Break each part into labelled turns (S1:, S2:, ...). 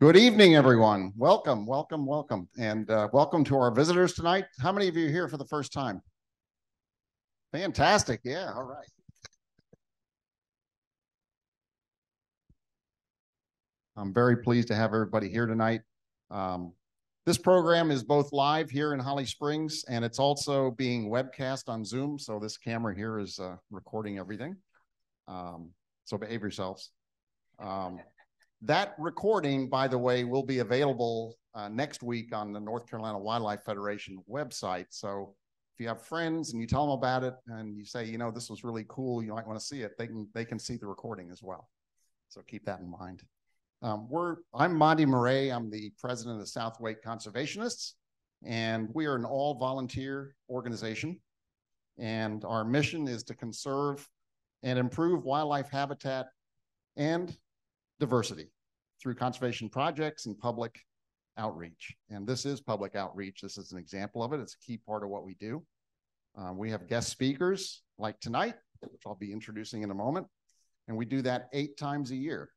S1: Good evening, everyone. Welcome, welcome, welcome, and uh, welcome to our visitors tonight. How many of you are here for the first time? Fantastic. Yeah, all right. I'm very pleased to have everybody here tonight. Um, this program is both live here in Holly Springs and it's also being webcast on Zoom. So this camera here is uh, recording everything. Um, so behave yourselves. Um, that recording, by the way, will be available uh, next week on the North Carolina Wildlife Federation website. So if you have friends and you tell them about it and you say, you know, this was really cool, you might want to see it, they can they can see the recording as well. So keep that in mind. Um, we're I'm Monty Murray. I'm the president of the South Wake Conservationists, and we are an all volunteer organization. And our mission is to conserve and improve wildlife habitat and diversity through conservation projects and public outreach. And this is public outreach. This is an example of it. It's a key part of what we do. Um, we have guest speakers like tonight, which I'll be introducing in a moment. And we do that eight times a year.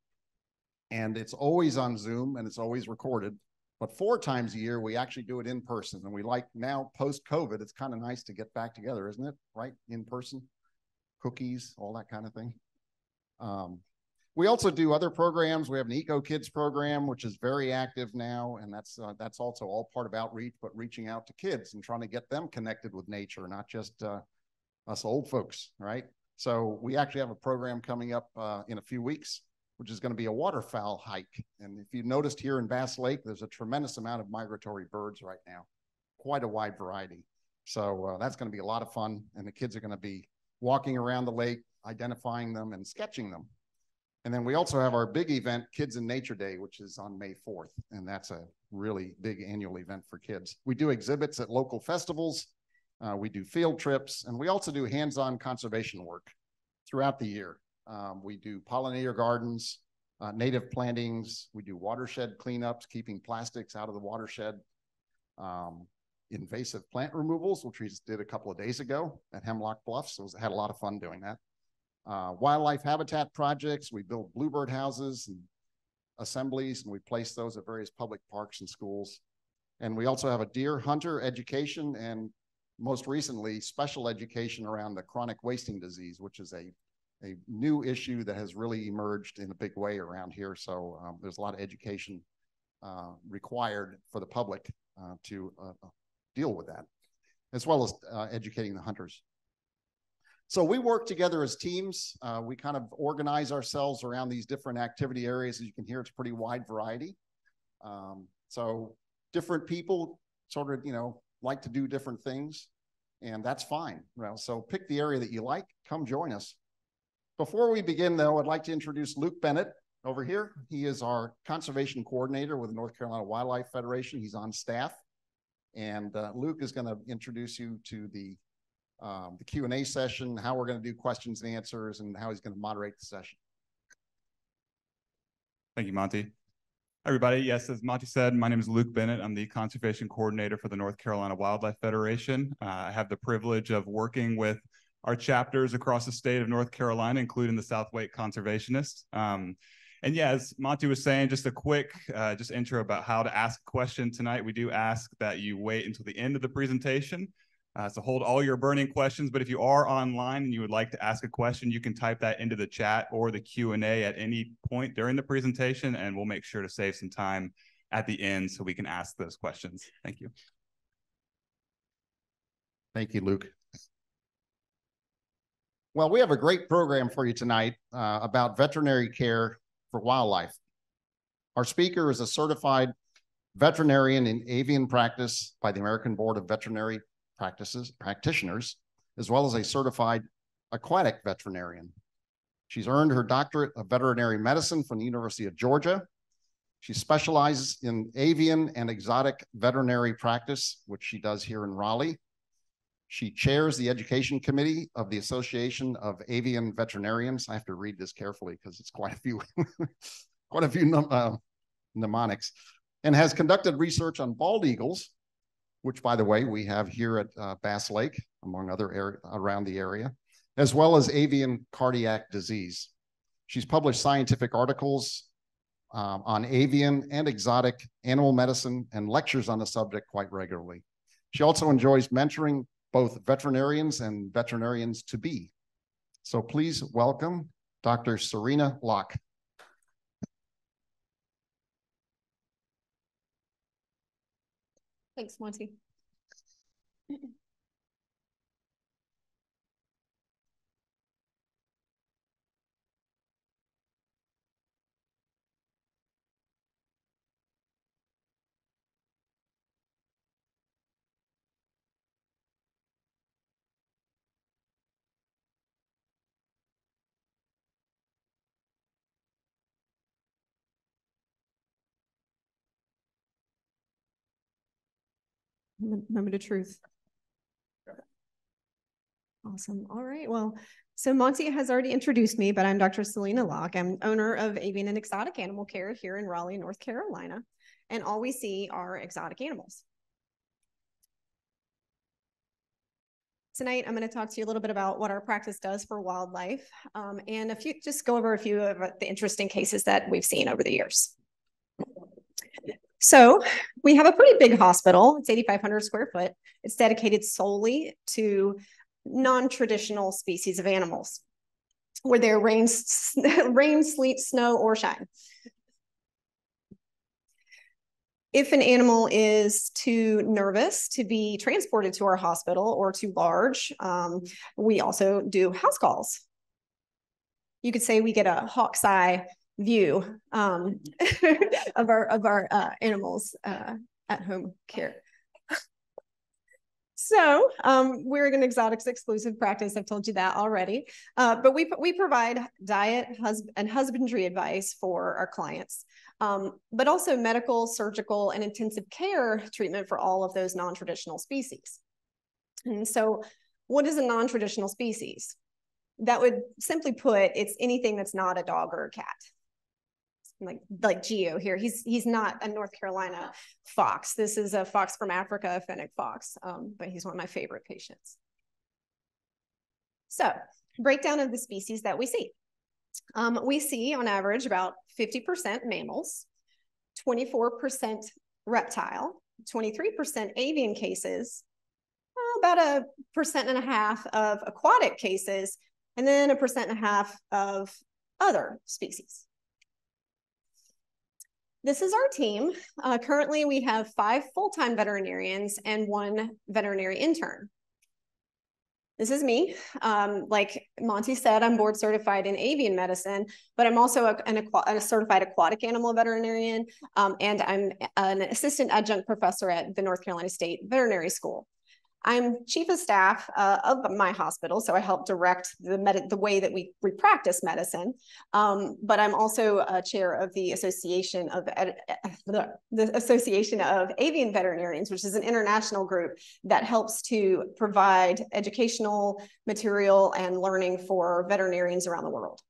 S1: And it's always on Zoom and it's always recorded. But four times a year, we actually do it in person. And we like now, post COVID, it's kind of nice to get back together, isn't it? Right? In person, cookies, all that kind of thing. Um, we also do other programs. We have an Eco Kids program, which is very active now, and that's uh, that's also all part of outreach, but reaching out to kids and trying to get them connected with nature, not just uh, us old folks, right? So we actually have a program coming up uh, in a few weeks, which is going to be a waterfowl hike. And if you noticed here in Bass Lake, there's a tremendous amount of migratory birds right now, quite a wide variety. So uh, that's going to be a lot of fun, and the kids are going to be walking around the lake, identifying them, and sketching them. And then we also have our big event, Kids in Nature Day, which is on May 4th. And that's a really big annual event for kids. We do exhibits at local festivals, uh, we do field trips, and we also do hands on conservation work throughout the year. Um, we do pollinator gardens, uh, native plantings, we do watershed cleanups, keeping plastics out of the watershed, um, invasive plant removals, which we just did a couple of days ago at Hemlock Bluffs. So had a lot of fun doing that uh, wildlife habitat projects. We build bluebird houses and assemblies, and we place those at various public parks and schools. And we also have a deer hunter education and most recently special education around the chronic wasting disease, which is a, a new issue that has really emerged in a big way around here. So um, there's a lot of education uh, required for the public uh, to uh, deal with that, as well as uh, educating the hunters. So we work together as teams. Uh, we kind of organize ourselves around these different activity areas. As you can hear, it's a pretty wide variety. Um, so different people sort of, you know, like to do different things, and that's fine. So pick the area that you like. Come join us. Before we begin, though, I'd like to introduce Luke Bennett over here. He is our conservation coordinator with the North Carolina Wildlife Federation. He's on staff. And uh, Luke is going to introduce you to the um, the Q&A session, how we're going to do questions and answers, and how he's going to moderate the session.
S2: Thank you, Monty. Everybody, yes, as Monty said, my name is Luke Bennett. I'm the conservation coordinator for the North Carolina Wildlife Federation. Uh, I have the privilege of working with our chapters across the state of North Carolina, including the South Wake Conservationists. Um, and yeah, as Monty was saying, just a quick uh, just intro about how to ask a question tonight. We do ask that you wait until the end of the presentation uh, so hold all your burning questions, but if you are online and you would like to ask a question, you can type that into the chat or the Q&A at any point during the presentation, and we'll make sure to save some time at the end so we can ask those questions. Thank you.
S1: Thank you, Luke. Well, we have a great program for you tonight uh, about veterinary care for wildlife. Our speaker is a certified veterinarian in avian practice by the American Board of Veterinary practices, practitioners, as well as a certified aquatic veterinarian. She's earned her doctorate of veterinary medicine from the University of Georgia. She specializes in avian and exotic veterinary practice, which she does here in Raleigh. She chairs the education committee of the Association of Avian Veterinarians. I have to read this carefully because it's quite a few, quite a few uh, mnemonics, and has conducted research on bald eagles which by the way, we have here at uh, Bass Lake, among other areas around the area, as well as avian cardiac disease. She's published scientific articles um, on avian and exotic animal medicine and lectures on the subject quite regularly. She also enjoys mentoring both veterinarians and veterinarians to be. So please welcome Dr. Serena Locke.
S3: Thanks, Monty. Moment of truth. Awesome. All right. Well, so Monty has already introduced me, but I'm Dr. Salina Locke. I'm owner of Avian and Exotic Animal Care here in Raleigh, North Carolina. And all we see are exotic animals. Tonight, I'm going to talk to you a little bit about what our practice does for wildlife um, and a few, just go over a few of the interesting cases that we've seen over the years. So we have a pretty big hospital. It's 8,500 square foot. It's dedicated solely to non-traditional species of animals, where there rains, rain, sleet, snow, or shine. If an animal is too nervous to be transported to our hospital or too large, um, we also do house calls. You could say we get a hawk's eye view um, of our of our uh, animals uh, at home care. So um, we're an exotics exclusive practice. I've told you that already. Uh, but we we provide diet and husbandry advice for our clients, um, but also medical, surgical, and intensive care treatment for all of those non-traditional species. And so, what is a non-traditional species? That would simply put, it's anything that's not a dog or a cat like like Geo here. He's he's not a North Carolina fox. This is a fox from Africa, a fennec fox, um, but he's one of my favorite patients. So breakdown of the species that we see. Um, we see on average about 50% mammals, 24% reptile, 23% avian cases, about a percent and a half of aquatic cases, and then a percent and a half of other species. This is our team. Uh, currently, we have five full-time veterinarians and one veterinary intern. This is me. Um, like Monty said, I'm board certified in avian medicine, but I'm also a, an, a certified aquatic animal veterinarian, um, and I'm an assistant adjunct professor at the North Carolina State Veterinary School. I'm chief of staff uh, of my hospital, so I help direct the med- the way that we, we practice medicine. Um, but I'm also a chair of the Association of Ed- the, the Association of Avian Veterinarians, which is an international group that helps to provide educational material and learning for veterinarians around the world.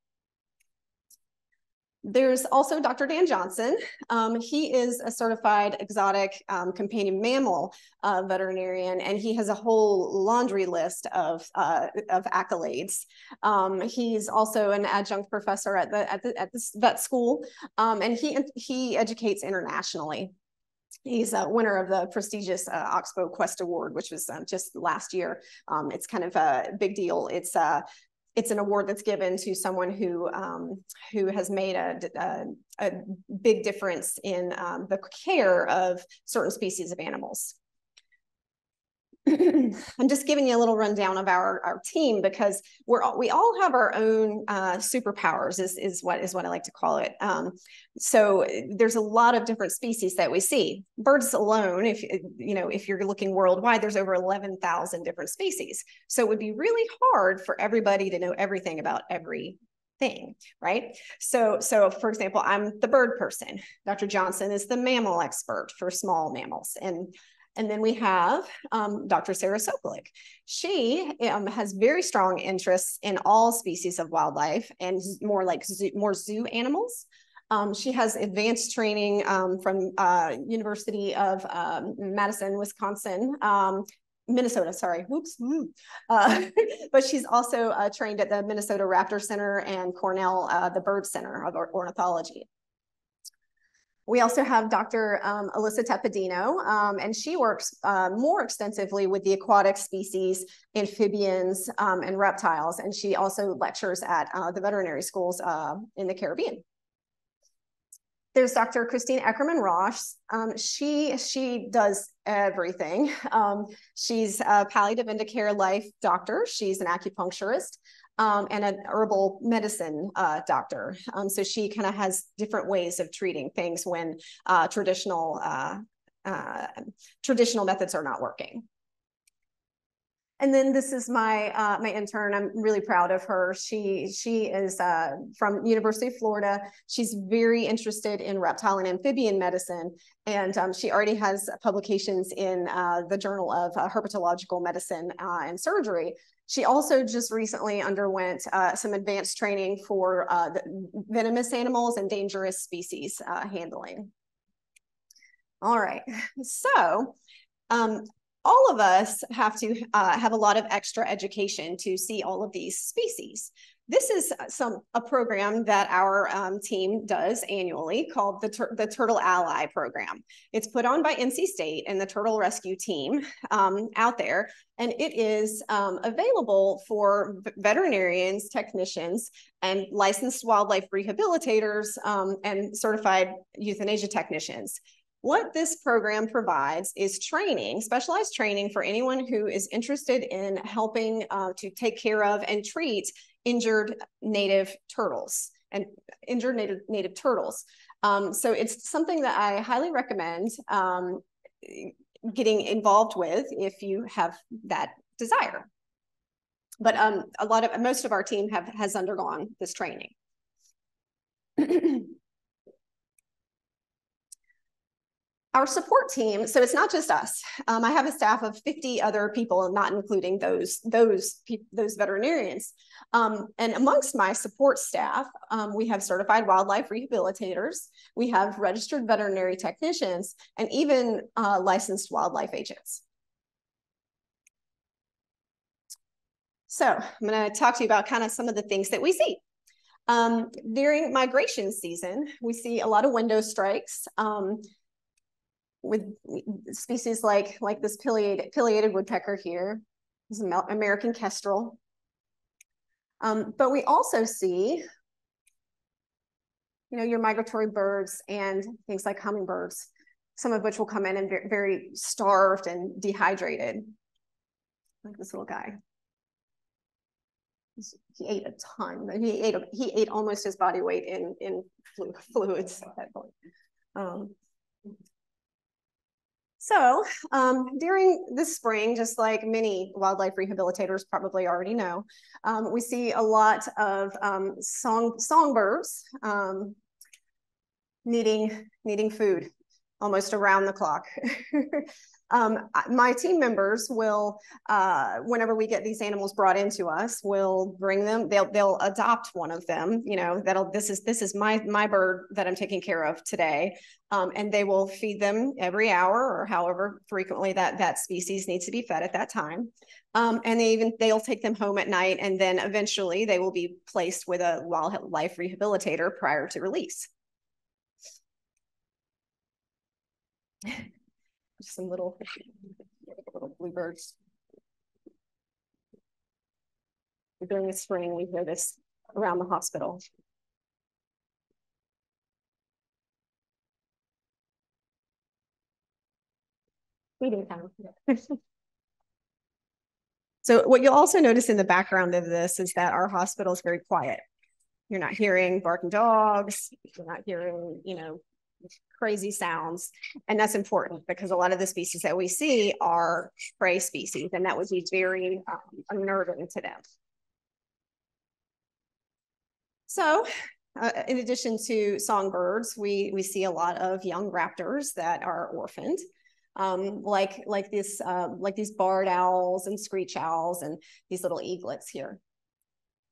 S3: There's also Dr. Dan Johnson. Um, he is a certified exotic um, companion mammal uh, veterinarian, and he has a whole laundry list of, uh, of accolades. Um, he's also an adjunct professor at the, at the, at the vet school, um, and he, he educates internationally. He's a winner of the prestigious uh, Oxbow Quest Award, which was um, just last year. Um, it's kind of a big deal. It's uh, it's an award that's given to someone who um, who has made a, a, a big difference in um, the care of certain species of animals. I'm just giving you a little rundown of our, our team because we're all, we all have our own uh, superpowers is, is what is what I like to call it. Um, so there's a lot of different species that we see. Birds alone, if you know, if you're looking worldwide, there's over 11,000 different species. So it would be really hard for everybody to know everything about every thing, right? So, so for example, I'm the bird person. Dr. Johnson is the mammal expert for small mammals, and and then we have um, Dr. Sarah Sokolik. She um, has very strong interests in all species of wildlife and more like zoo, more zoo animals. Um, she has advanced training um, from uh, University of um, Madison, Wisconsin, um, Minnesota, sorry, whoops. Mm. Uh, but she's also uh, trained at the Minnesota Raptor Center and Cornell, uh, the Bird Center of Ornithology. We also have Dr. Um, Alyssa Tepedino, um, and she works uh, more extensively with the aquatic species, amphibians, um, and reptiles. And she also lectures at uh, the veterinary schools uh, in the Caribbean. There's Dr. Christine Eckermann Ross. Um, she she does everything. Um, she's a palliative and care life doctor. She's an acupuncturist um, and an herbal medicine uh, doctor. Um, so she kind of has different ways of treating things when uh, traditional uh, uh, traditional methods are not working. And then this is my uh, my intern. I'm really proud of her. She she is uh, from University of Florida. She's very interested in reptile and amphibian medicine, and um, she already has publications in uh, the Journal of uh, Herpetological Medicine uh, and Surgery. She also just recently underwent uh, some advanced training for venomous animals and dangerous species handling. All right, so um, all of us have to uh, have a lot of extra education to see all of these species. This is uh, some a program that our um, team does annually called the, Tur the Turtle Ally Program. It's put on by NC State and the Turtle Rescue Team um, out there, and it is um, available for veterinarians, technicians, and licensed wildlife rehabilitators um, and certified euthanasia technicians. What this program provides is training, specialized training for anyone who is interested in helping uh, to take care of and treat injured native turtles and injured native, native turtles. Um, so it's something that I highly recommend um, getting involved with if you have that desire. But um, a lot of most of our team have has undergone this training. our support team so it's not just us. Um, i have a staff of 50 other people not including those those those veterinarians. Um, and amongst my support staff um, we have certified wildlife rehabilitators we have registered veterinary technicians and even uh, licensed wildlife agents. So i'm to talk to you about kind of some of the things that we see. Um, during migration season we see a lot of window strikes. Um, with species like like this pileated, pileated woodpecker here. This is American kestrel. Um, but we also see, you know, your migratory birds and things like hummingbirds, some of which will come in and very, very starved and dehydrated, like this little guy. He ate a ton. He ate he ate almost his body weight in in fluids at that point. Um, so um, during the spring, just like many wildlife rehabilitators probably already know, um, we see a lot of um, song songbirds um, needing needing food almost around the clock. Um, my team members will, uh, whenever we get these animals brought into us, will bring them. They'll they'll adopt one of them. You know that'll this is this is my my bird that I'm taking care of today, um, and they will feed them every hour or however frequently that that species needs to be fed at that time. Um, and they even they'll take them home at night, and then eventually they will be placed with a wildlife rehabilitator prior to release some little, little bluebirds. During the spring, we hear this around the hospital. Feeding time. so what you'll also notice in the background of this is that our hospital is very quiet. You're not hearing barking dogs. You're not hearing, you know, crazy sounds. And that's important because a lot of the species that we see are prey species, and that would be very um, unnerving to them. So uh, in addition to songbirds, we, we see a lot of young raptors that are orphaned. Um, like like this uh, like these barred owls and screech owls and these little eaglets here.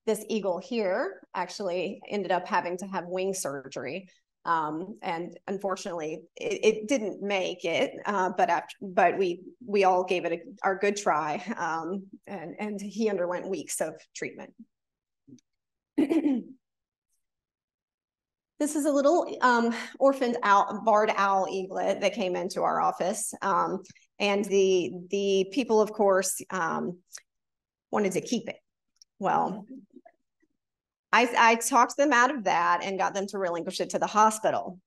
S3: This eagle here actually ended up having to have wing surgery um, and unfortunately it, it, didn't make it uh, but after but we we all gave it a, our good try um, and and he underwent weeks of treatment this is a little um, orphaned owl, barred owl eaglet that came into our office. Um, and the, the people, of course, um, wanted to keep it. Well, I, I talked them out of that and got them to relinquish it to the hospital.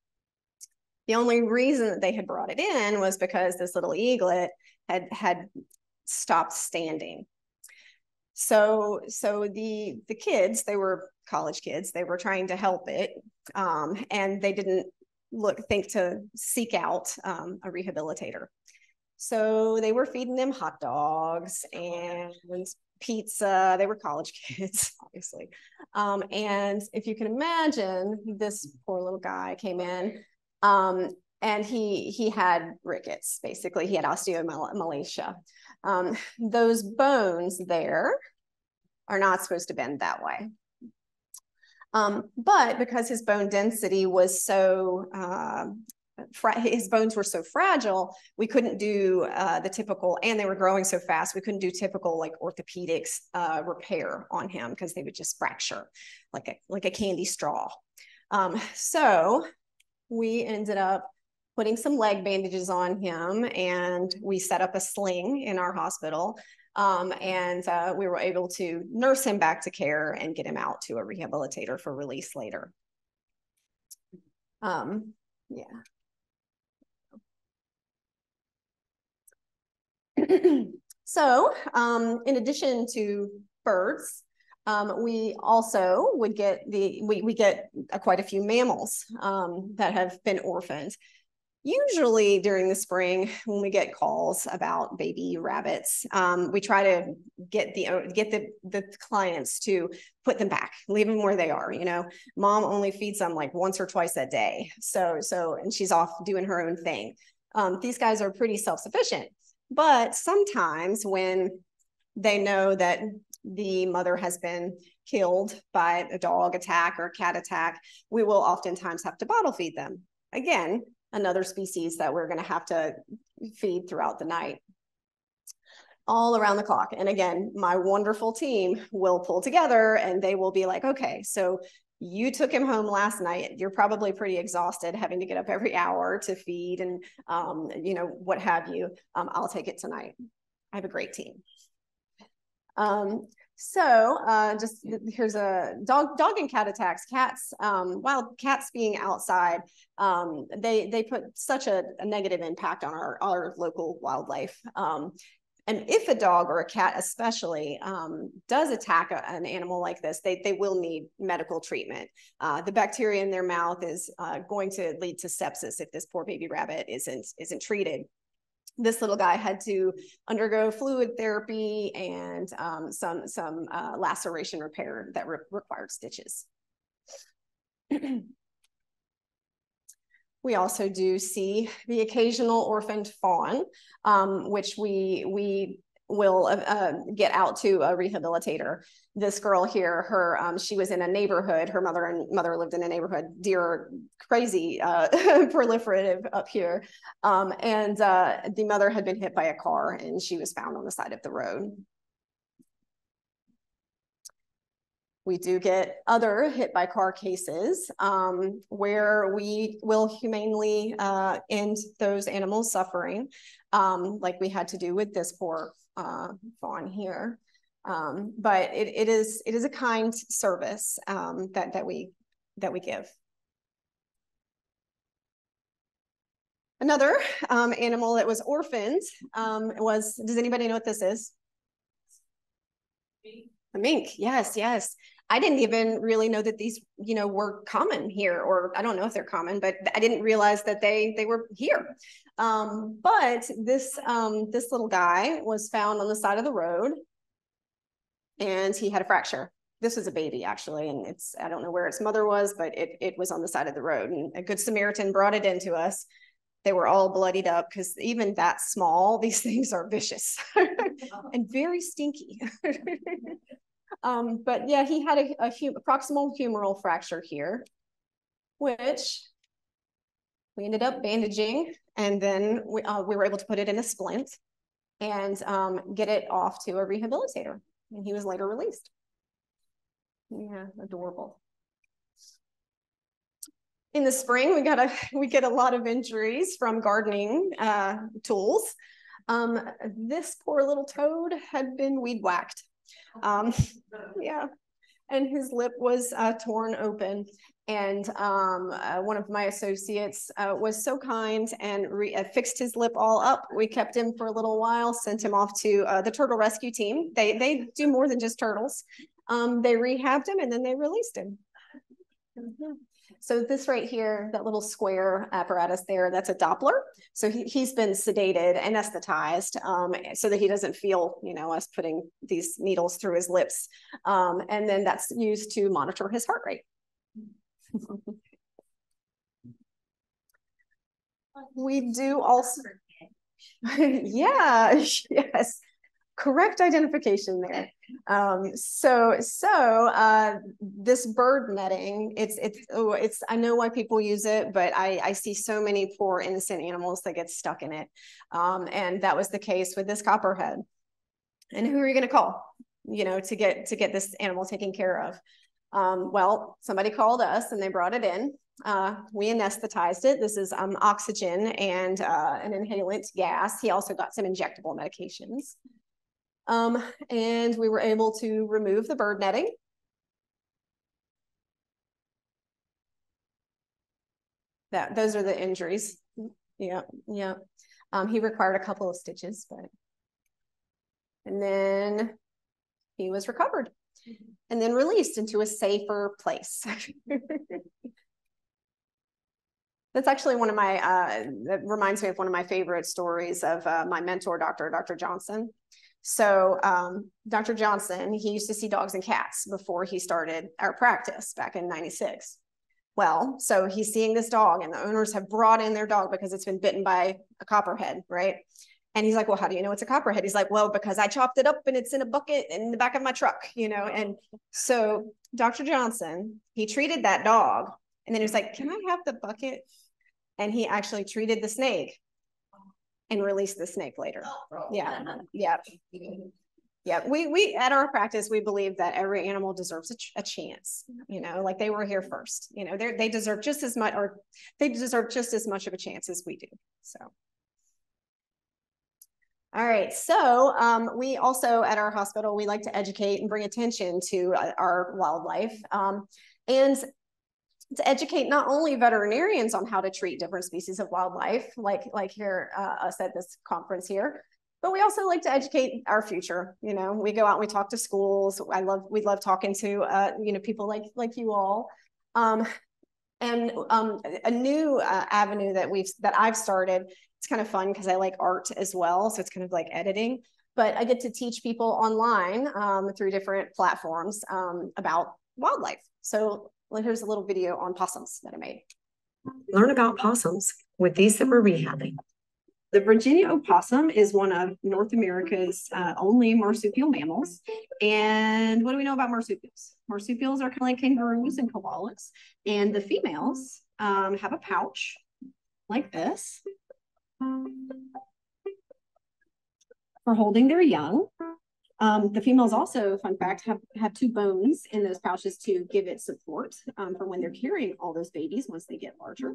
S3: The only reason that they had brought it in was because this little eaglet had had stopped standing. So so the the kids, they were college kids, they were trying to help it, um, and they didn't look think to seek out um, a rehabilitator. So they were feeding them hot dogs and pizza. They were college kids, obviously. Um, and if you can imagine, this poor little guy came in um, and he he had rickets, basically. He had osteomalacia. Um, those bones there are not supposed to bend that way. Um, but because his bone density was so uh, his bones were so fragile, we couldn't do uh, the typical, and they were growing so fast, we couldn't do typical like orthopedics uh, repair on him because they would just fracture like a like a candy straw. Um, so we ended up putting some leg bandages on him, and we set up a sling in our hospital. Um, and uh, we were able to nurse him back to care and get him out to a rehabilitator for release later. Um, yeah. so um, in addition to birds, um, we also would get the we, we get quite a few mammals um, that have been orphaned. Usually during the spring, when we get calls about baby rabbits, um, we try to get the get the the clients to put them back, leave them where they are. You know, mom only feeds them like once or twice a day, so so and she's off doing her own thing. Um, these guys are pretty self sufficient. But sometimes when they know that the mother has been killed by a dog attack or a cat attack, we will oftentimes have to bottle feed them. Again, another species that we're going to have to feed throughout the night all around the clock. And again, my wonderful team will pull together and they will be like, okay, so you took him home last night. You're probably pretty exhausted having to get up every hour to feed and um, you know what have you. Um, i'll take it tonight. I have a great team. Um, so uh, just here's a dog dog and cat attacks. Cats um, wild cats being outside um, they they put such a, a, negative impact on our our local wildlife. Um, and if a dog or a cat, especially, um, does attack a, an animal like this, they, they will need medical treatment. Uh, the bacteria in their mouth is uh, going to lead to sepsis if this poor baby rabbit isn't, isn't treated. This little guy had to undergo fluid therapy and um, some, some uh, laceration repair that re required stitches. We also do see the occasional orphaned fawn, um, which we we will uh, uh, get out to a rehabilitator. This girl here, her um, she was in a neighborhood. Her mother and mother lived in a neighborhood. Deer crazy uh, proliferative up here, um, and uh, the mother had been hit by a car, and she was found on the side of the road. We do get other hit by car cases um, where we will humanely uh, end those animals' suffering, um, like we had to do with this poor uh, fawn here. Um, but it, it is it is a kind service um, that that we that we give. Another um, animal that was orphaned um, was. Does anybody know what this is? A mink. Yes, yes. I didn't even really know that these, you know, were common here, or I don't know if they're common, but I didn't realize that they they were here. Um, but this um, this little guy was found on the side of the road, and he had a fracture. This was a baby actually, and it's I don't know where its mother was, but it it was on the side of the road, and a good Samaritan brought it into us. They were all bloodied up because even that small, these things are vicious and very stinky. Um, but yeah, he had a, a hum proximal humeral fracture here, which we ended up bandaging and then we, uh, we were able to put it in a splint and um, get it off to a rehabilitator. And he was later released. Yeah, adorable. in the spring, we got a we get a lot of injuries from gardening uh, tools. Um, this poor little toad had been weed whacked. Um, yeah, and his lip was uh, torn open. And um, uh, one of my associates uh, was so kind and uh, fixed his lip all up. We kept him for a little while, sent him off to uh, the turtle rescue team. They they do more than just turtles. Um, they rehabbed him and then they released him. Mm-hmm. So this right here, that little square apparatus there, that's a Doppler. So he, he's been sedated, anesthetized, um, so that he doesn't feel, you know, us putting these needles through his lips. Um, and then that's used to monitor his heart rate. we do also, yeah, yes correct identification there. Um, so so uh, this bird netting, it's it's oh it's I know why people use it, but I I see so many poor innocent animals that get stuck in it, um, and that was the case with this copperhead. And who are you going to call? You know, to get to get this animal taken care of. Um, well, somebody called us and they brought it in. Uh, we anesthetized it. This is um, oxygen and uh, an inhalant gas. He also got some injectable medications. Um, and we were able to remove the bird netting. That those are the injuries. Yeah, yeah. Um, he required a couple of stitches, but and then he was recovered and then released into a safer place. That's actually one of my, uh, that reminds me of one of my favorite stories of uh, my mentor, Dr. Dr. Johnson. So um, Dr. Johnson, he used to see dogs and cats before he started our practice back in 96. Well, so he's seeing this dog and the owners have brought in their dog because it's been bitten by a copperhead, right? And he's like, well, how do you know it's a copperhead? He's like, well, because I chopped it up and it's in a bucket in the back of my truck, you know? And so Dr. Johnson, he treated that dog and then he was like, can I have the bucket? And he actually treated the snake and release the snake later. Oh, yeah, yeah, yeah. We we at our practice we believe that every animal deserves a, ch a chance. You know, like they were here first. You know, they they deserve just as much, or they deserve just as much of a chance as we do. So. All right, so um, we also at our hospital, we like to educate and bring attention to uh, our wildlife. Um, and to educate not only veterinarians on how to treat different species of wildlife, like like here uh, us at this conference here, but we also like to educate our future. You know, we go out and we talk to schools. I love we love talking to uh, you know people like like you all. Um, and um, a new uh, avenue that we've that I've started. It's kind of fun because I like art as well, so it's kind of like editing. But I get to teach people online um, through different platforms um, about wildlife. So well, here's a little video on possums that I made.
S4: Learn about possums with these that we're rehabbing.
S3: The Virginia opossum is one of North America's uh, only marsupial mammals. And what do we know about marsupials? Marsupials are kind of like kangaroos and koalas. And the females um, have a pouch like this for holding their young. Um, the females also, fun fact, have, have two bones in those pouches to give it support um, for when they're carrying all those babies once they get larger.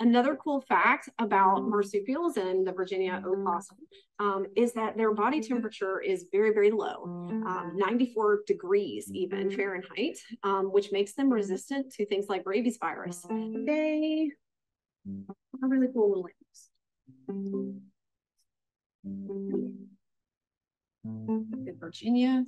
S3: Another cool fact about marsupials and the Virginia opossum um, is that their body temperature is very, very low, um, 94 degrees even Fahrenheit, um, which makes them resistant to things like rabies virus. They are really cool little animals in Virginia.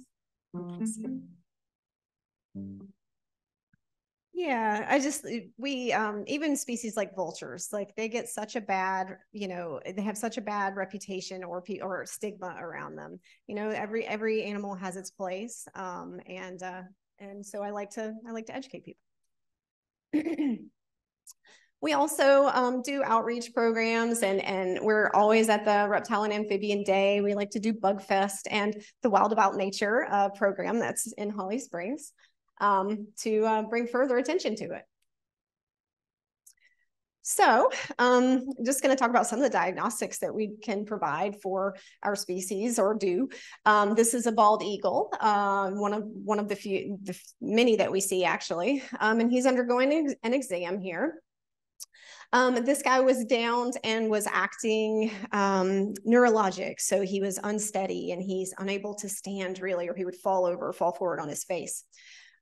S3: Yeah, I just we um even species like vultures, like they get such a bad, you know, they have such a bad reputation or or stigma around them. You know, every every animal has its place. Um and uh and so I like to I like to educate people. We also um, do outreach programs and, and we're always at the Reptile and Amphibian Day. We like to do Bug Fest and the Wild About Nature uh, program that's in Holly Springs um, to uh, bring further attention to it. So um, I'm just going to talk about some of the diagnostics that we can provide for our species or do. Um, this is a bald eagle, uh, one of one of the few, the many that we see actually, um, and he's undergoing an exam here. Um, this guy was downed and was acting um, neurologic. So he was unsteady and he's unable to stand really, or he would fall over, fall forward on his face.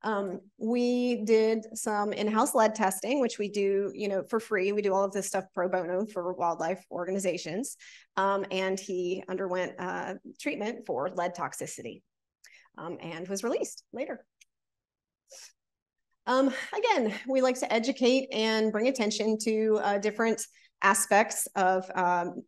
S3: Um, we did some in-house lead testing, which we do, you know, for free. We do all of this stuff pro bono for wildlife organizations. Um, and he underwent uh, treatment for lead toxicity um, and was released later. Um, again, we like to educate and bring attention to uh, different aspects of um,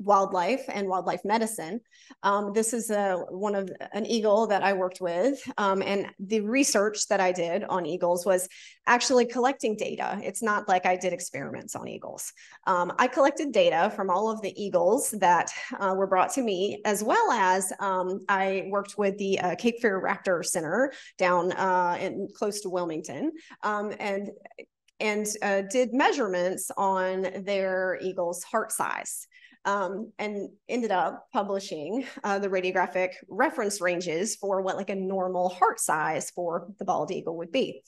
S3: wildlife and wildlife medicine. Um, this is a, one of an eagle that I worked with. Um, and the research that I did on eagles was actually collecting data. It's not like I did experiments on eagles. Um, I collected data from all of the eagles that uh, were brought to me, as well as um, I worked with the uh, Cape Fear Raptor Center down uh, in close to Wilmington. Um, and and uh, did measurements on their eagle's heart size um, and ended up publishing uh, the radiographic reference ranges for what like a normal heart size for the bald eagle would be.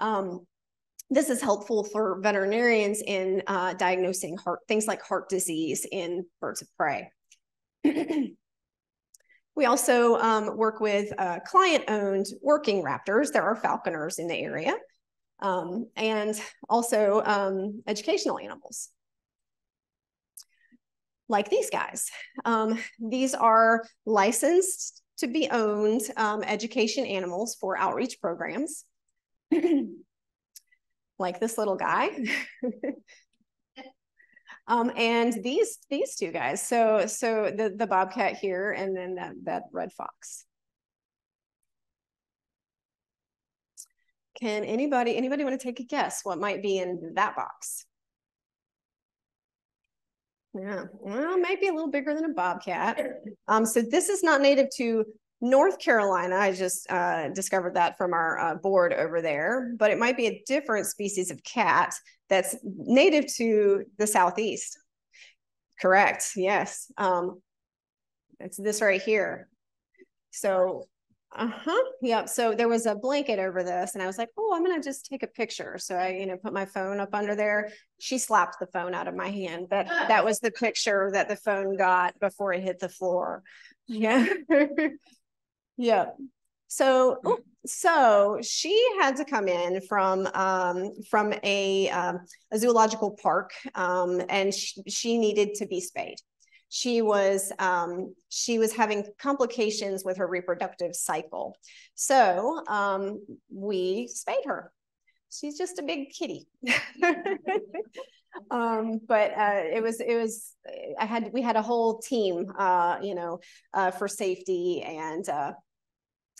S3: Um, this is helpful for veterinarians in uh, diagnosing heart things like heart disease in birds of prey. we also um, work with uh, client-owned working raptors. There are falconers in the area, um, and also um, educational animals like these guys. Um, these are licensed to be owned um, education animals for outreach programs. like this little guy. um, and these these two guys. So so the the bobcat here and then that, that red fox. Can anybody anybody want to take a guess what might be in that box? Yeah, well, maybe a little bigger than a bobcat. Um, so this is not native to North Carolina. I just uh, discovered that from our uh, board over there, but it might be a different species of cat that's native to the Southeast. Correct. Yes. Um, it's this right here. So uh-huh. Yep. So there was a blanket over this and I was like, oh, I'm gonna just take a picture. So I, you know, put my phone up under there. She slapped the phone out of my hand. That that was the picture that the phone got before it hit the floor. Yeah. yeah. So oh, so she had to come in from um, from a um, a zoological park um, and she, she needed to be spayed she was um, she was having complications with her reproductive cycle. So um, we spayed her. She's just a big kitty. um, but uh, it was it was I had we had a whole team, uh, you know, uh, for safety and. Uh,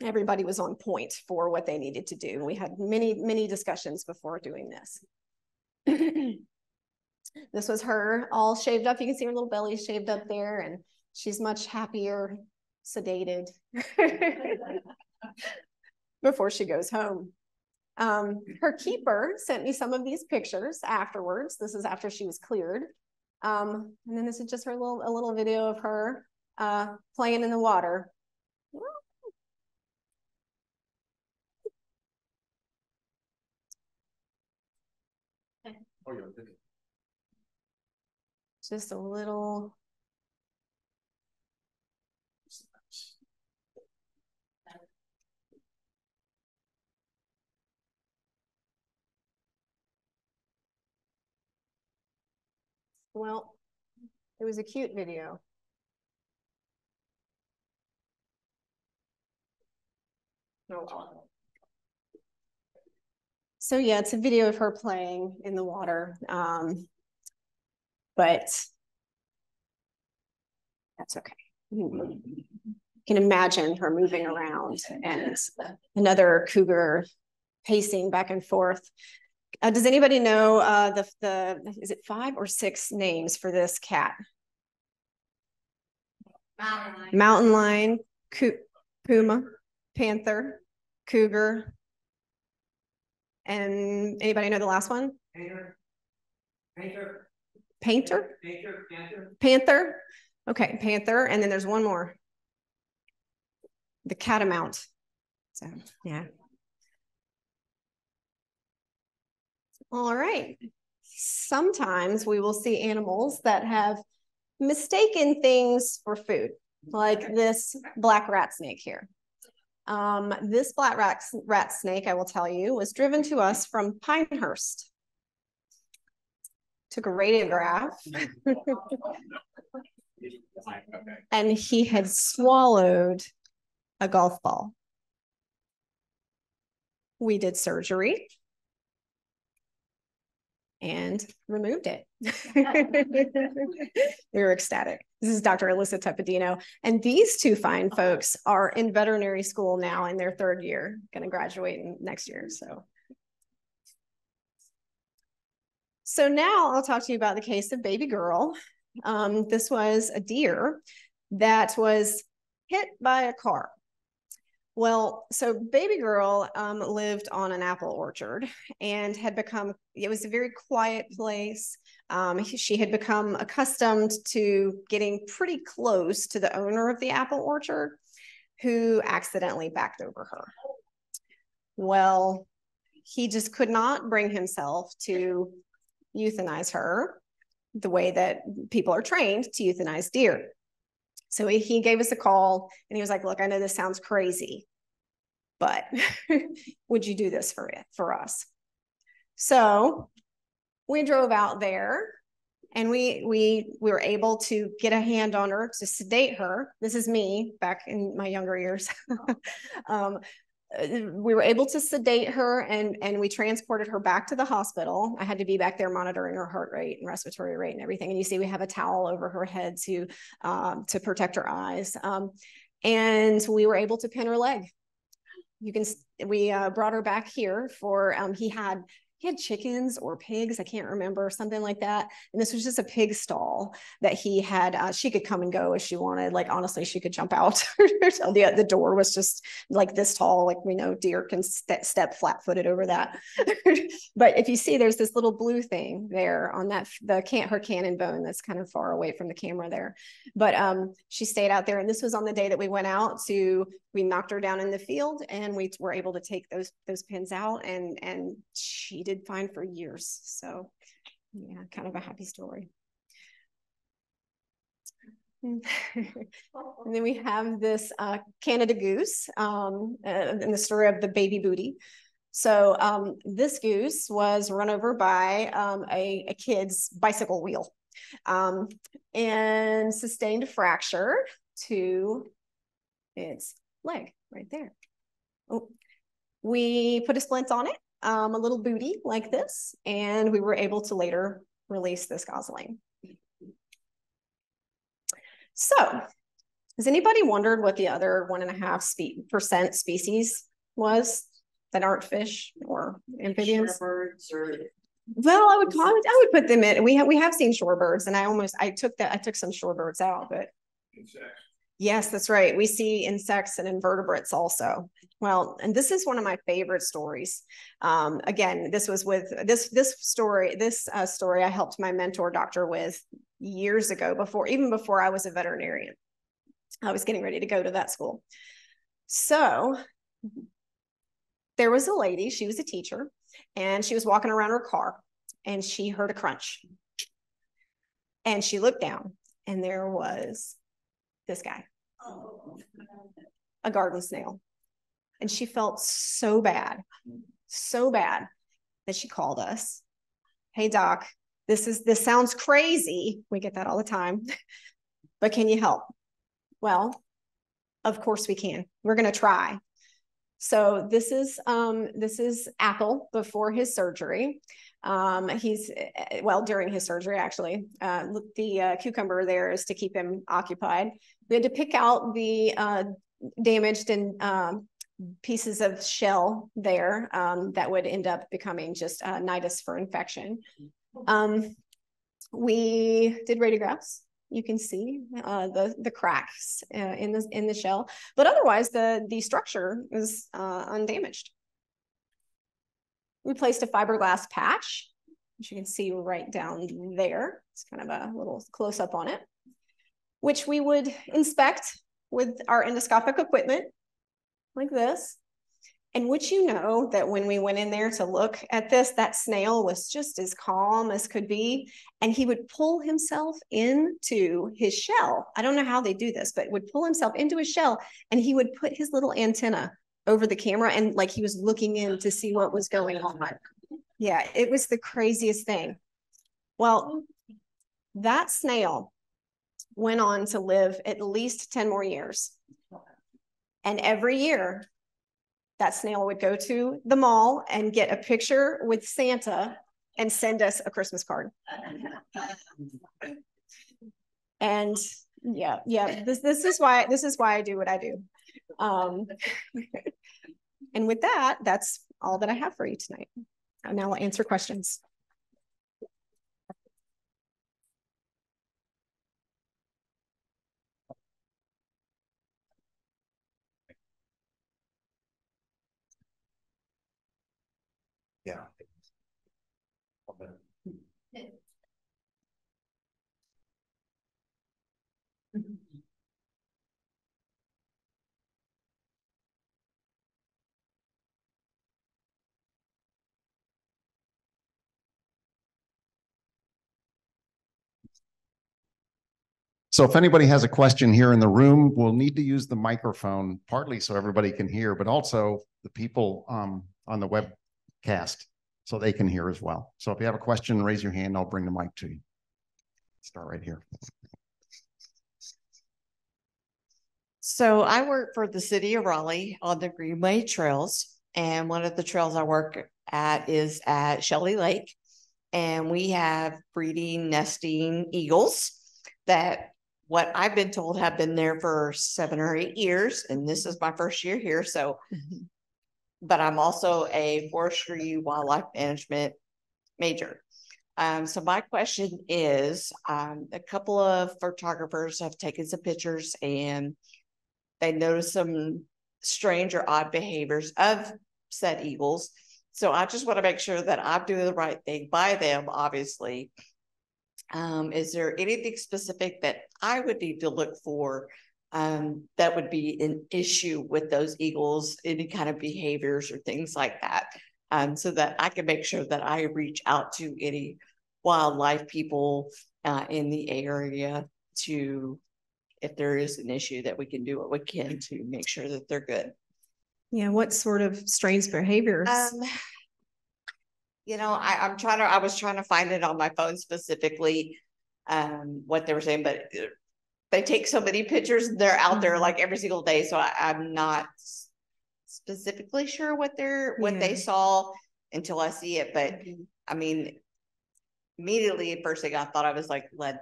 S3: everybody was on point for what they needed to do. We had many, many discussions before doing this. This was her all shaved up. You can see her little belly shaved up there, and she's much happier, sedated before she goes home. Um, her keeper sent me some of these pictures afterwards. This is after she was cleared. Um, and then this is just her little a little video of her uh, playing in the water. Oh, yeah just a little Well, it was a cute video. Oh. So yeah, it's a video of her playing in the water. Um, but that's okay. You can imagine her moving around and another cougar pacing back and forth. Uh, does anybody know uh, the the is it five or six names for this cat? Mountain lion, Mountain lion puma, panther, cougar, and anybody know the last one? Painter. Painter. Painter? Painter, panther. Panther? Okay, panther. And then there's one more. The catamount. So, yeah. All right. sometimes we will see animals that have mistaken things for food, like this black rat snake here. Um, this black rat, rat snake, I will tell you, was driven to us from Pinehurst. Took a radiograph. and he had swallowed a golf ball. We did surgery and removed it. we were ecstatic. This is Dr. Alyssa Tepedino. And these two fine folks are in veterinary school now in their third year, going to graduate next year. So. So now I'll talk to you about the case of baby girl. Um, this was a deer that was hit by a car. Well, so baby girl um, lived on an apple orchard and had become, it was a very quiet place. Um, she had become accustomed to getting pretty close to the owner of the apple orchard who accidentally backed over her. Well, he just could not bring himself to euthanize her the way that people are trained to euthanize deer. So he gave us a call and he was like, look, I know this sounds crazy, but would you do this for it for us? So we drove out there and we we we were able to get a hand on her to sedate her. This is me back in my younger years. um, we were able to sedate her and and we transported her back to the hospital. I had to be back there monitoring her heart rate and respiratory rate and everything. And you see we have a towel over her head to um, to protect her eyes. Um, and we were able to pin her leg. You can we uh, brought her back here for um, he had he had chickens or pigs i can't remember something like that and this was just a pig stall that he had uh, she could come and go as she wanted like honestly she could jump out the, the door was just like this tall like we know deer can st- step flat-footed over that. But if you see there's this little blue thing there on that the can't her cannon bone that's kind of far away from the camera there. But um she stayed out there and this was on the day that we went out to we knocked her down in the field and we were able to take those those pins out and and she did fine for years so yeah kind of a happy story and then we have this uh, Canada goose um, uh, in the story of the baby booty. So um, this goose was run over by um, a, a, kid's bicycle wheel um, and sustained a fracture to its leg right there. Oh, we put a splint on it, um, a little booty like this, and we were able to later release this gosling. So has anybody wondered what the other one and a half spe percent species was that aren't fish or amphibians? Shorebirds or well, I would call it, I would put them in. We have we have seen shorebirds, and I almost I took that I took some shorebirds out, but insects. Yes, that's right. We see insects and invertebrates also. Well, and this is one of my favorite stories. Um, again, this was with this this story. This uh, story I helped my mentor doctor with years ago, before even before I was a veterinarian. I was getting ready to go to that school. So there was a lady. She was a teacher, and she was walking around her car, and she heard a crunch, and she looked down, and there was this guy a garden snail. And she felt so bad, so bad that she called us. Hey, doc, this is this sounds crazy. We get that all the time, but can you help? Well, of course we can. We're going to try. So this is um, this is Apple before his surgery. Um, he's well during his surgery actually. Uh, the uh, cucumber there is to keep him occupied. We had to pick out the uh, damaged and um, pieces of shell there um, that would end up becoming just uh, nidus for infection. Um, we did radiographs you can see uh, the the cracks uh, in the in the shell, but otherwise the the structure is uh, undamaged. We placed a fiberglass patch, which you can see right down there. It's kind of a little close up on it, which we would inspect with our endoscopic equipment like this. And would you know that when we went in there to look at this, that snail was just as calm as could be. And he would pull himself into his shell. I don't know how they do this, but would pull himself into his shell and he would put his little antenna over the camera and like he was looking in to see what was going on. Yeah, it was the craziest thing. Well, that snail went on to live at least 10 more years. And every year, that snail would go to the mall and get a picture with Santa and send us a Christmas card. And yeah, yeah, this this is why this is why I do what I do. Um, and with that, that's all that I have for you tonight. And now I'll answer questions.
S1: Yeah. So if anybody has a question here in the room, we'll need to use the microphone partly so everybody can hear, but also the people um, on the webcast so they can hear as well. So if you have a question, raise your hand. I'll bring the mic to you. Start right here.
S5: So I work for the city of Raleigh on the Greenway Trails. And one of the trails I work at is at Shelley Lake. And we have breeding, nesting eagles that what I've been told have been there for seven or eight years. And this is my first year here. So, but I'm also a forestry wildlife management major. Um, so my question is, um, a couple of photographers have taken some pictures and they noticed some strange or odd behaviors of said eagles. So I just want to make sure that I'm doing the right thing by them, obviously. Um, is there anything specific that I would need to look for um, that would be an issue with those eagles, any kind of behaviors or things like that? Um, so that I can make sure that I reach out to any wildlife people uh, in the area to, if there is an issue, that we can do what we can to make sure that they're good.
S3: Yeah, what sort of strange behaviors?
S5: Um, you know, I, I'm trying to, I was trying to find it on my phone specifically, um, what they were saying, but uh, they take so many pictures, they're out there
S3: Mm-hmm.
S5: like every single day, so I, I'm not specifically sure what they're, what
S3: Yeah.
S5: they saw until I see it, but I mean, immediately, first thing I thought I was like lead,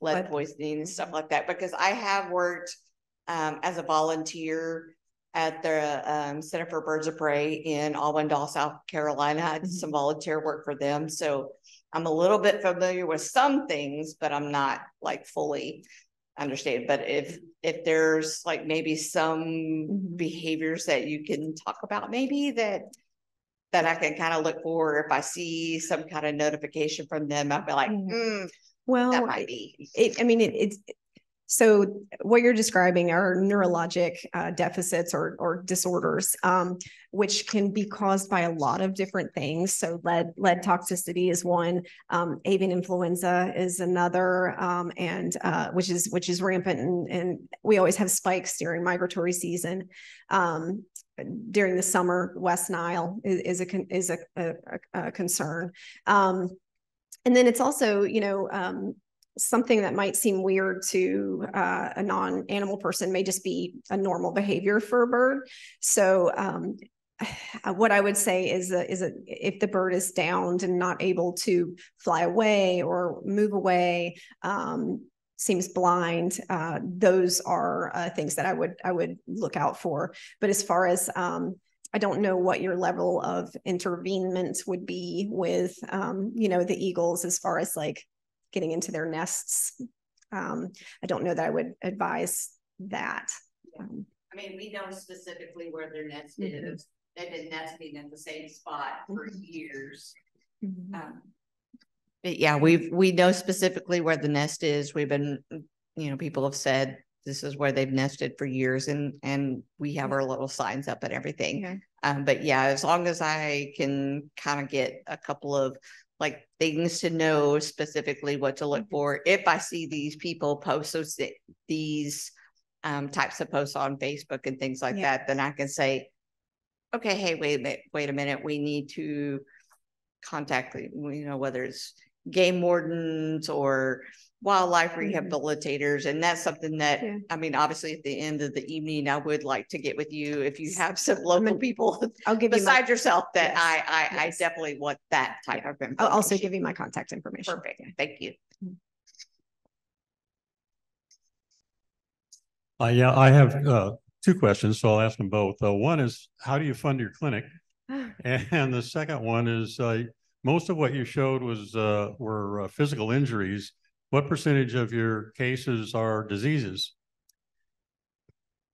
S5: lead
S3: Lead.
S5: poisoning and stuff like that, because I have worked um, as a volunteer at the um, Center for Birds of Prey in Awendaw, South Carolina. I did some volunteer work for them, so I'm a little bit familiar with some things, but I'm not like fully understand. But if if there's like maybe some
S3: Mhm.
S5: behaviors that you can talk about, maybe that that I can kind of look for if I see some kind of notification from them, I'll be like,
S3: Yeah.
S5: "Hmm, that
S3: Well,
S5: might be.
S3: it, I mean, it, it's, so what you're describing are neurologic uh, deficits or, or disorders, um, which can be caused by a lot of different things. So lead, lead toxicity is one, um, avian influenza is another, um, and, uh, which is, which is rampant and, and we always have spikes during migratory season. Um, during the summer, West Nile is, is a, is a, a, a concern. Um, and then it's also, you know, um, something that might seem weird to uh, a non-animal person may just be a normal behavior for a bird. So um, what I would say is a, is a, if the bird is downed and not able to fly away or move away, um, seems blind, uh, those are uh, things that I would I would look out for. But as far as um, I don't know what your level of intervenement would be with, um, you know, the eagles as far as like getting into their nests. Um, I don't know that I would advise that. Um,
S5: I mean, we know specifically where their nest
S3: Mhm.
S5: is. They've been nesting in the same spot for
S3: Mhm.
S5: years. Um, But yeah, we've, we know specifically where the nest is. We've been, you know, people have said this is where they've nested for years and, and we have our little signs up and everything. Um, but yeah, as long as I can kind of get a couple of like things to know specifically what to look for. If I see these people post those, these um, types of posts on Facebook and things like
S3: Yeah.
S5: that, then I can say, okay, hey, wait a minute, wait a minute, we need to contact, you know, whether it's game wardens or wildlife
S3: Mhm.
S5: rehabilitators. And that's something that,
S3: Yeah.
S5: I mean, obviously at the end of the evening, I would like to get with you if you have some local
S3: gonna-
S5: people
S3: I'll give you my,
S5: besides yourself that
S3: Yes,
S5: I, I, I
S3: yes.
S5: definitely want that type of information.
S3: I'll also give you my contact information.
S5: Perfect, thank you.
S6: Uh, yeah, I have, uh, two questions, so I'll ask them both. Uh, one is, how do you fund your clinic? And the second one is, uh, most of what you showed was, uh, were uh, physical injuries. What percentage of your cases are diseases?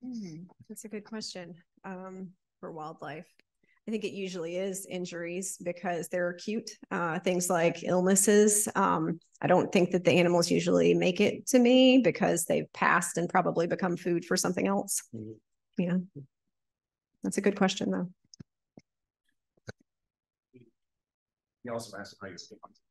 S3: Hmm, That's a good question, um, for wildlife. I think it usually is injuries because they're acute, uh, things like illnesses. Um, I don't think that the animals usually make it to me because they've passed and probably become food for something else.
S6: Mhm.
S3: Yeah. That's a good question, though.
S1: Also asked how you.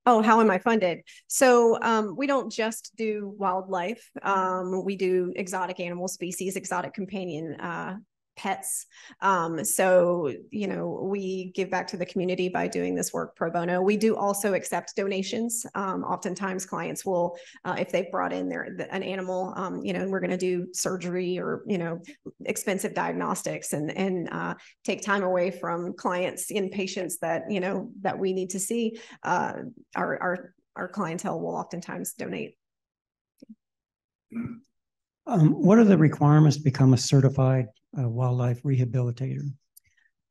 S3: Oh, how am I funded? So um, we don't just do wildlife. Um, we do exotic animal species, exotic companion uh, pets. Um, so, you know, we give back to the community by doing this work pro bono. We do also accept donations. Um, oftentimes clients will, uh, if they've brought in their, the- an animal, um, you know, we're going to do surgery or, you know, expensive diagnostics and, and uh, take time away from clients in patients that, you know, that we need to see uh, our, our, our clientele will oftentimes donate.
S7: Um, what are the requirements to become a certified uh, wildlife rehabilitator?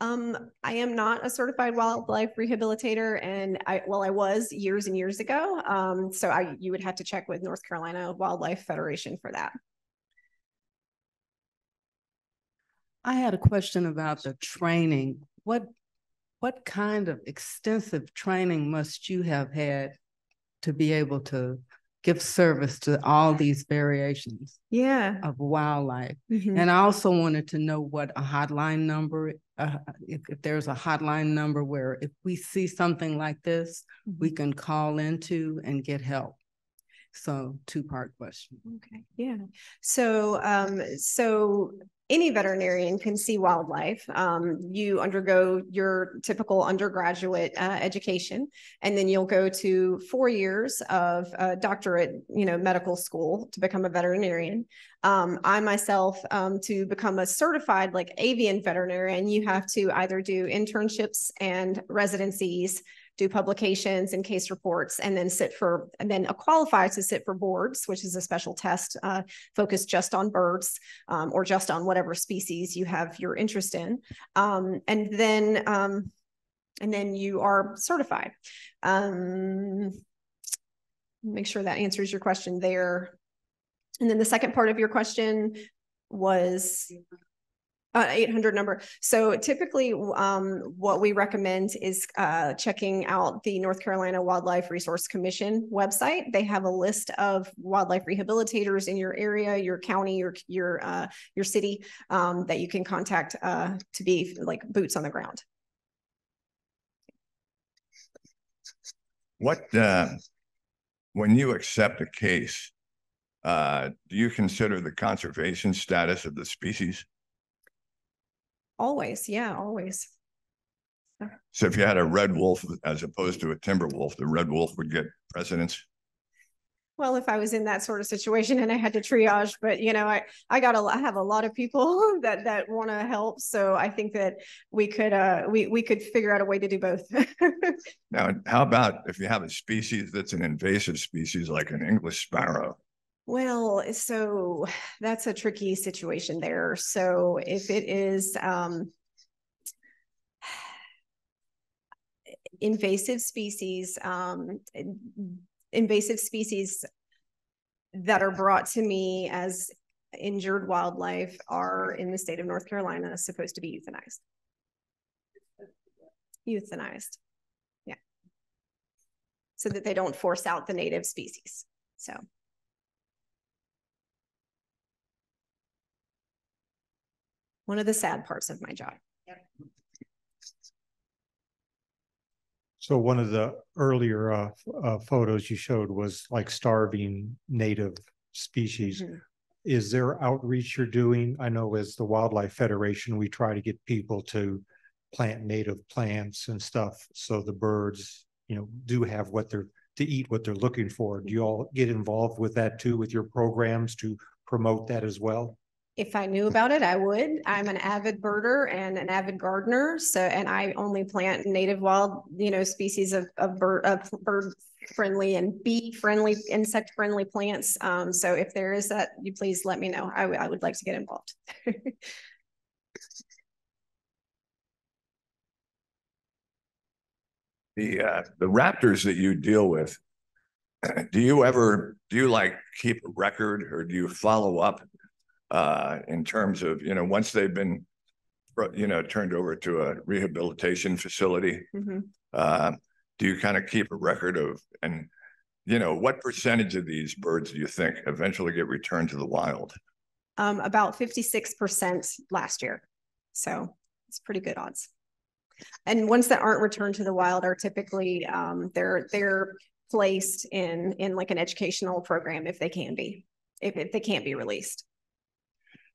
S3: Um, I am not a certified wildlife rehabilitator and I, well, I was years and years ago. Um, so I, you would have to check with North Carolina Wildlife Federation for that.
S8: I had a question about the training. What, what kind of extensive training must you have had to be able to give service to all these variations
S3: Yeah.
S8: of wildlife?
S3: Mhm.
S8: And I also wanted to know what a hotline number, uh, if, if there's a hotline number where if we see something like this, we can call into and get help. So two-part question.
S3: Okay, yeah. So, um, so any veterinarian can see wildlife. Um, you undergo your typical undergraduate, uh, education, and then you'll go to four years of uh, doctorate, you know, medical school to become a veterinarian. Um, I myself, um, to become a certified like avian veterinarian, you have to either do internships and residencies do publications and case reports and then sit for and then qualify to sit for boards which is a special test uh, focused just on birds um, or just on whatever species you have your interest in. Um, and then um, and then you are certified. Um, make sure that answers your question there. And then the second part of your question was uh, 800 number. So typically, um, what we recommend is uh, checking out the North Carolina Wildlife Resource Commission website. They have a list of wildlife rehabilitators in your area, your county, your your uh, your city um, that you can contact uh, to be like boots on the ground.
S9: What, uh, when you accept a case, uh, do you consider the conservation status of the species?
S3: Always, yeah, always.
S9: So if you had a red wolf as opposed to a timber wolf, the red wolf would get precedence?
S3: Well, if I was in that sort of situation and I had to triage, but you know, I, I got a, I have a lot of people that, that want to help. So I think that we could, uh, we, we could figure out a way to do both.
S9: Now, how about if you have a species that's an invasive species like an English sparrow?
S3: Well, so that's a tricky situation there. So if it is, um, invasive species, um, invasive species that are brought to me as injured wildlife are in the state of North Carolina supposed to be euthanized. Euthanized. Yeah. So that they don't force out the native species. So. One of the sad parts of my job.
S10: So one of the earlier uh, uh, photos you showed was like starving native species.
S3: Mhm.
S10: Is there outreach you're doing? I know as the Wildlife Federation, we try to get people to plant native plants and stuff. So the birds, you know, do have what they're, to eat what they're looking for. Do you all get involved with that too, with your programs to promote that as well?
S3: If I knew about it, I would. I'm an avid birder and an avid gardener. So, and I only plant native wild, you know, species of, of bird, of bird friendly and bee friendly, insect friendly plants. Um, so if there is that, you please let me know. I would like to get involved.
S9: The, uh, the raptors that you deal with, do you ever, do you like keep a record or do you follow up? Uh, in terms of, you know, once they've been, you know, turned over to a rehabilitation facility,
S3: Mhm.
S9: uh, do you kind of keep a record of, and, you know, what percentage of these birds do you think eventually get returned to the wild?
S3: Um, about fifty-six percent last year. So it's pretty good odds. And ones that aren't returned to the wild are typically, um, they're, they're placed in, in like an educational program if they can be, if, if they can't be released.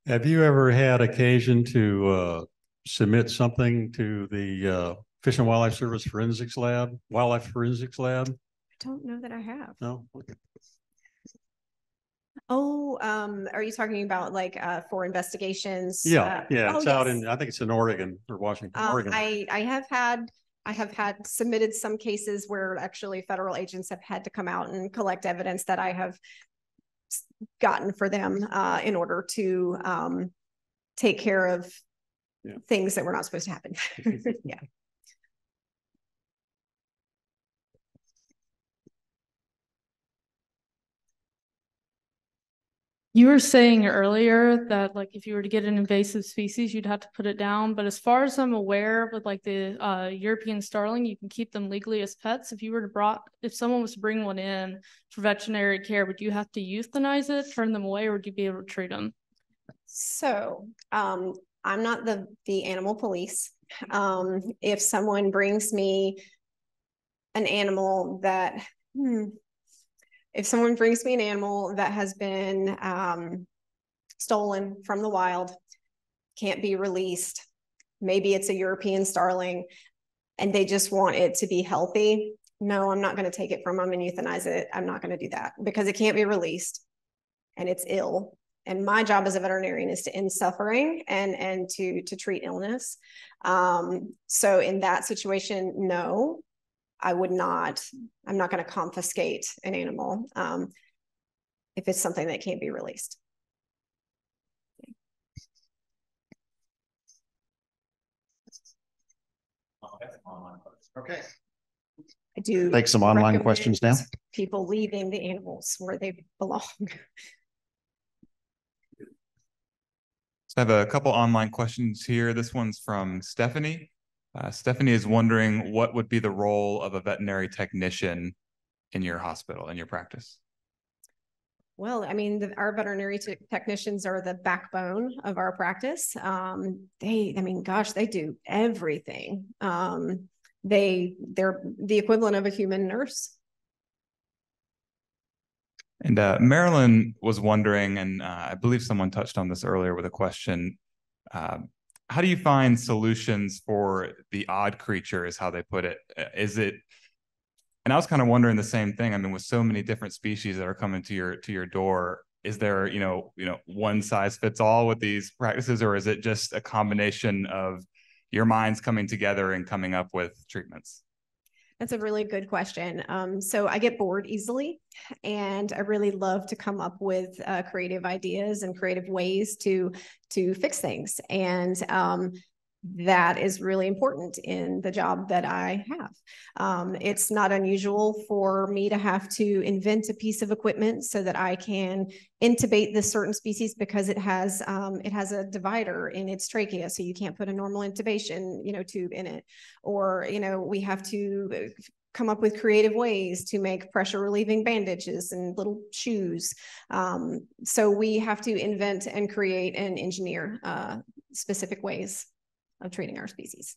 S6: Have you ever had occasion to uh submit something to the uh Fish and Wildlife Service Forensics Lab, Wildlife Forensics Lab?
S3: I don't know that I have.
S6: No? Okay.
S3: Oh, um, are you talking about like, uh, for investigations?
S6: Yeah,
S3: Uh,
S6: yeah,
S3: oh,
S6: it's out
S3: yes.
S6: in, I think it's in Oregon or Washington,
S3: Um,
S6: Oregon.
S3: I, I have had, I have had submitted some cases where actually federal agents have had to come out and collect evidence that I have gotten for them, uh, in order to, um, take care of
S6: Yeah.
S3: things that were not supposed to happen. Yeah.
S11: You were saying earlier that like if you were to get an invasive species, you'd have to put it down. But as far as I'm aware, with like the uh European starling, you can keep them legally as pets. If you were to brought, if someone was to bring one in for veterinary care, would you have to euthanize it, turn them away, or would you be able to treat them?
S3: So, um, I'm not the, the animal police. Um, if someone brings me an animal that, hmm, if someone brings me an animal that has been, um, stolen from the wild, can't be released, maybe it's a European starling, and they just want it to be healthy, no, I'm not gonna take it from them and euthanize it. I'm not gonna do that because it can't be released and it's ill. And my job as a veterinarian is to end suffering and and to to treat illness. Um, so in that situation, no, I would not. I'm not going to confiscate an animal um, if it's something that can't be released.
S1: Okay.
S3: I do
S1: Take some online questions now.
S3: People leaving the animals where they belong.
S2: I have a couple online questions here. This one's from Stephanie. Uh, Stephanie is wondering what would be the role of a veterinary technician in your hospital, in your practice?
S3: Well, I mean, the, our veterinary te- technicians are the backbone of our practice. Um, they, I mean, gosh, they do everything. Um, they, they're the equivalent of a human nurse.
S2: And uh, Marilyn was wondering, and uh, I believe someone touched on this earlier with a question. um, how do you find solutions for the odd creature, is how they put it? Uh, it? And I was kind of wondering the same thing. I mean, with so many different species that are coming to your to your door, is there you know you know one size fits all with these practices, or is it just a combination of your minds coming together and coming up with treatments?
S3: That's a really good question. Um, so I get bored easily and I really love to come up with uh, creative ideas and creative ways to to fix things. And um, that is really important in the job that I have. Um, it's not unusual for me to have to invent a piece of equipment so that I can intubate this certain species because it has um, it has a divider in its trachea, so you can't put a normal intubation you know tube in it. Or you know we have to come up with creative ways to make pressure relieving bandages and little shoes. Um, so we have to invent and create and engineer uh, specific ways of treating our species.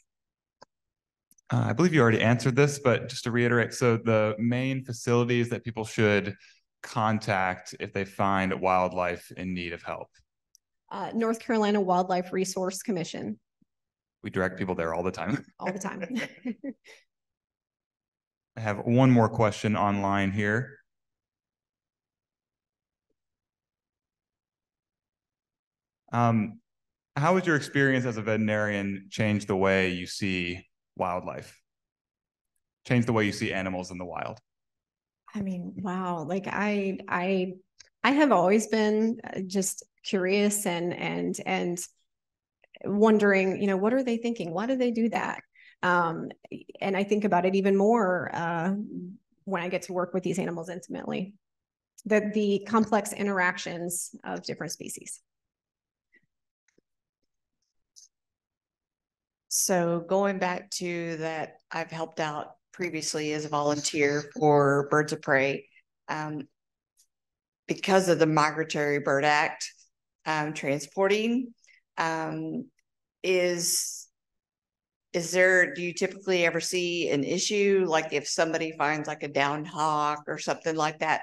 S2: Uh, I believe you already answered this, but just to reiterate, so the main facilities that people should contact if they find wildlife in need of help.
S3: Uh, North Carolina Wildlife Resource Commission
S2: We direct people there all the time.
S3: all the time.
S2: I have one more question online here. Um, how has your experience as a veterinarian changed the way you see wildlife? Change the way you see animals in the wild?
S3: I mean, wow, like I, I, I have always been uh, just curious and, and, and wondering, you know, what are they thinking? Why do they do that? Um, and I think about it even more uh, when I get to work with these animals intimately, that the complex interactions of different species.
S5: So going back to that, I've helped out previously as a volunteer for Birds of Prey. Um, because of the Migratory Bird Act, um, transporting, um, is is there, do you typically ever see an issue? Like if somebody finds like a down hawk or something like that?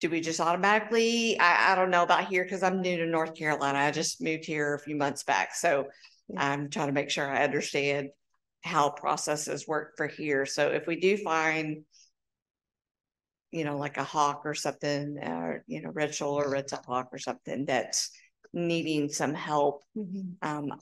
S5: Do we just automatically, I, I don't know about here because I'm new to North Carolina. I just moved here a few months back. So I'm trying to make sure I understand how processes work for here. So if we do find, you know, like a hawk or something, or, you know, red shoulder, or red top hawk or something that's needing some help, um,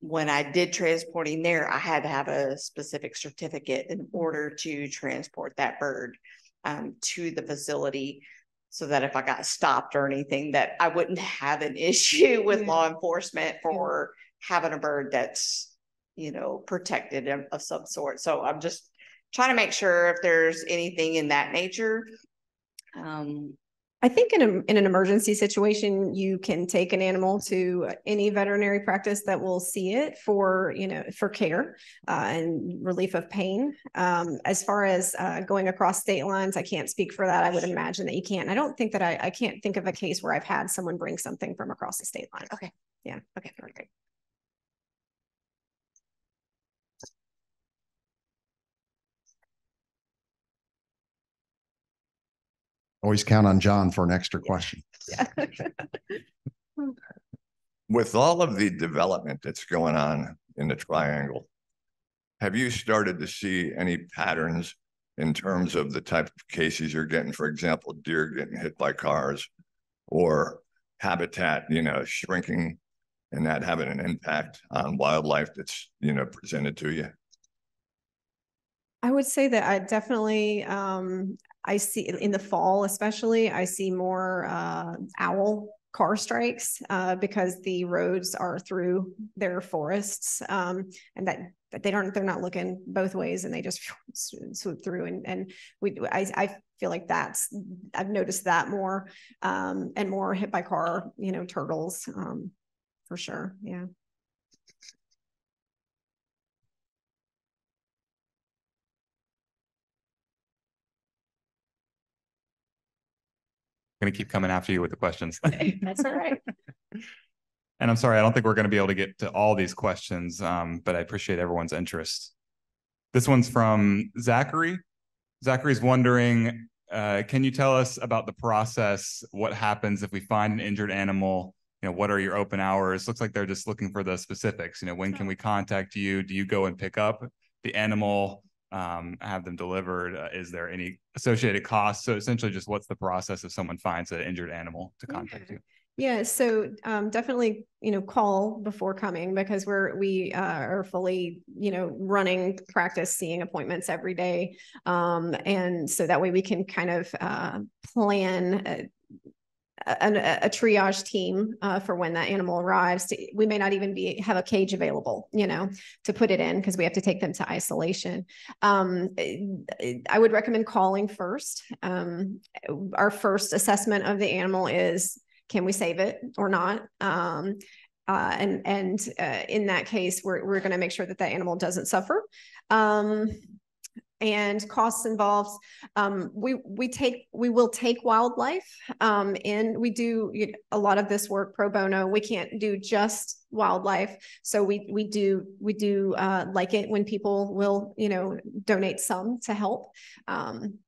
S5: when I did transporting there, I had to have a specific certificate in order to transport that bird um, to the facility so that if I got stopped or anything, that I wouldn't have an issue with
S3: Yeah.
S5: law enforcement for having a bird that's, you know, protected of, of some sort. So I'm just trying to make sure if there's anything in that nature. Um,
S3: I think in a, in an emergency situation, you can take an animal to any veterinary practice that will see it for, you know, for care uh, and relief of pain. Um, as far as uh, going across state lines, I can't speak for that. I would imagine that you can't. I don't think that I, I can't think of a case where I've had someone bring something from across the state line.
S5: Okay.
S3: Yeah.
S5: okay, great.
S1: Always count on John for an extra question.
S3: Yeah.
S9: With all of the development that's going on in the triangle, have you started to see any patterns in terms of the type of cases you're getting? For example, deer getting hit by cars or habitat, you know, shrinking and that having an impact on wildlife that's, you know, presented to you?
S3: I would say that I definitely, um, I see in the fall especially, I see more uh, owl car strikes uh, because the roads are through their forests um, and that, that they don't, they're not looking both ways and they just swoop through and, and we, I, I feel like that's, I've noticed that more um, and more hit by car, you know, turtles um, for sure. Yeah.
S2: Going to keep coming after you with the questions.
S3: That's all right.
S2: And I'm sorry, I don't think we're going to be able to get to all these questions, um, but I appreciate everyone's interest. This one's from Zachary. Zachary's wondering, uh, can you tell us about the process? What happens if we find an injured animal? You know, what are your open hours? Looks like they're just looking for the specifics. You know, when can we contact you? Do you go and pick up the animal? Um, have them delivered? Uh, is there any associated costs? So essentially, just what's the process if someone finds an injured animal to contact you?
S3: Yeah, so um, definitely, you know, call before coming because we're we uh, are fully, you know, running practice, seeing appointments every day, um, and so that way we can kind of uh, plan. A, a, triage team uh, for when that animal arrives. To, we may not even be have a cage available, you know, to put it in because we have to take them to isolation. Um, I would recommend calling first. Um, our first assessment of the animal is can we save it or not? Um, uh, and and uh, in that case, we're we're going to make sure that that animal doesn't suffer. And costs involved. Um, we, we take, we will take wildlife, um, and we do you know, a lot of this work pro bono. We can't do just wildlife. So we, we do, we do, uh, like it when people will, you know, donate some to help. Um,